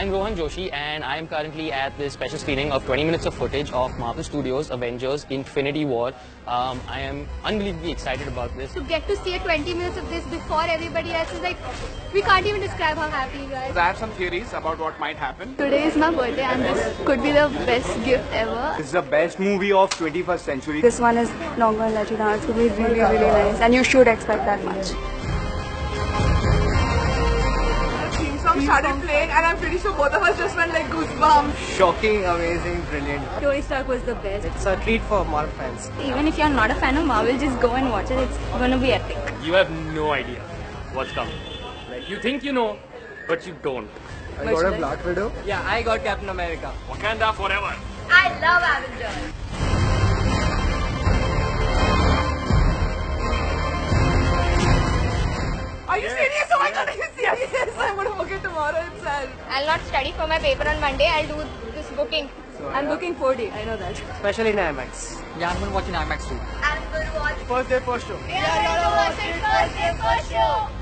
Aman Joshi and I am currently at this special screening of 20 minutes of footage of Marvel Studios Avengers Infinity War. Um, I am unbelievably excited about this. To get to see a 20 minutes of this before everybody else is like, we can't even describe how happy we are. I have some theories about what might happen. Today is my birthday and this could be the best gift ever. This is the best movie of 21st century. This one is not going to let you down. It's going to be really, really nice. And you should expect that much. Theme song started playing and I'm pretty sure both of us just went like goosebumps. Shocking, amazing, brilliant. Tony Stark was the best. It's a treat for Marvel fans. Even if you're not a fan of Marvel, just go and watch it. It's going to be epic. You have no idea what's coming. Like you think you know, but you don't. I got a Black Widow. Yeah, I got Captain America. Wakanda forever. I love Avengers. Are you serious? Oh my god, are you serious? I'm gonna book it tomorrow itself. I'll not study for my paper on Monday. I'll do this booking. I'm booking 4D. I know that. Especially in IMAX. Yeah, I'm gonna watch in IMAX too. I'm going to watch. First day, first show. We are going to watch it first day first show.